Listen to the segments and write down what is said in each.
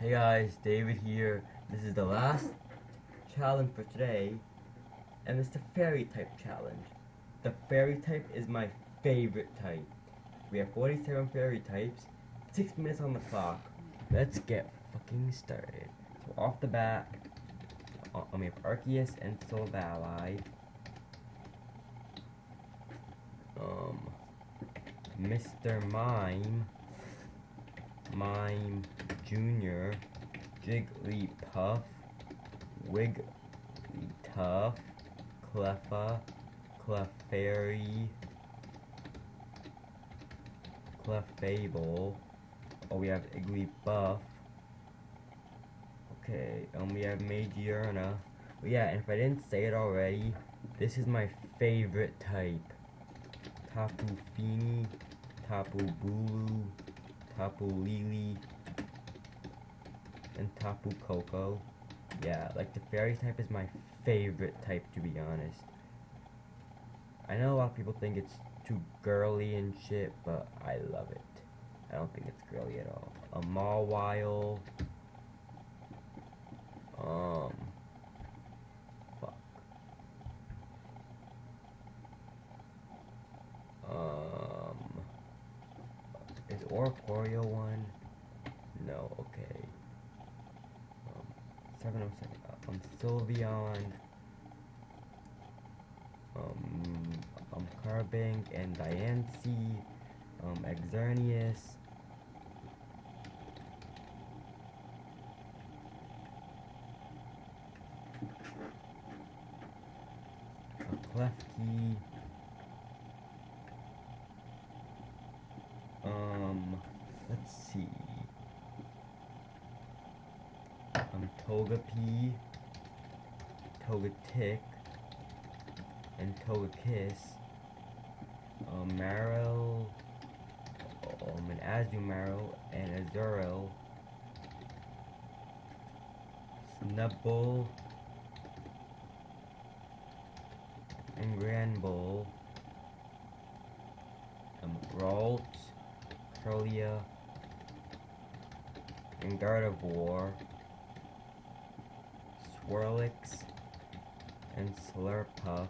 Hey guys, David here. This is the last challenge for today, and it's the fairy type challenge. The fairy type is my favorite type. We have 47 fairy types, 6 minutes on the clock. Let's get fucking started. So off the bat, uh, we have Arceus and Silvally. Um, Mr. Mime, Mime Jr., Jigglypuff, Wigglytuff, Cleffa, Clefairy, Clefable. Oh, we have Igglybuff. Okay, and we have Magearna. But yeah, and if I didn't say it already, this is my favorite type. Tapu Fini, Tapu Bulu, Tapu Lele, and Tapu Koko. Yeah, like the fairy type is my favorite type to be honest. I know a lot of people think it's too girly and shit, but I love it. I don't think it's girly at all. A Mawile. Um. Fuck. Um. Is Oricorio one? No, okay. Um, 707. Uh, um, Sylveon. Um, um, Carbink and Diancie. Um, Xerneas. Klefki. Um, let's see. Um, Togepi, Togetic, and Togekiss. Um, Marill, um, an Azumarill, and Azurill. Snubbull, and Granbull. Um, Ralt, Kirlia, and Gardevoir, Swirlix, and Slurpuff,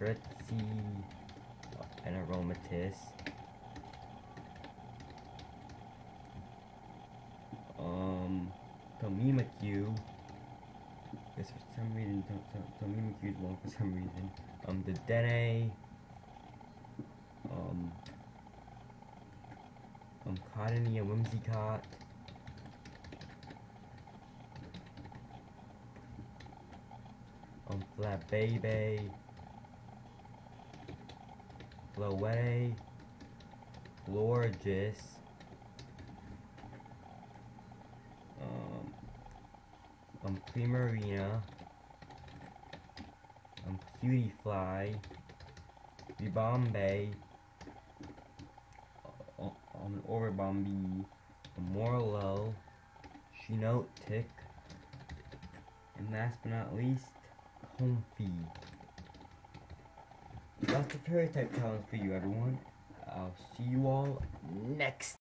Spritzee, and Aromatisse, um, Tomimaku, Guess for some reason, Tomimaku is long for some reason, um, the Dene, um, um, Cottonee and Whimsicott. Um, Flabébé. Floette. Florges. Um, um, Primarina. Um, Cutie Fly. Bombay um, Ribombee, Morelull, Shiinotic, and last but not least, That's the fairy type challenge for you, everyone. I'll see you all next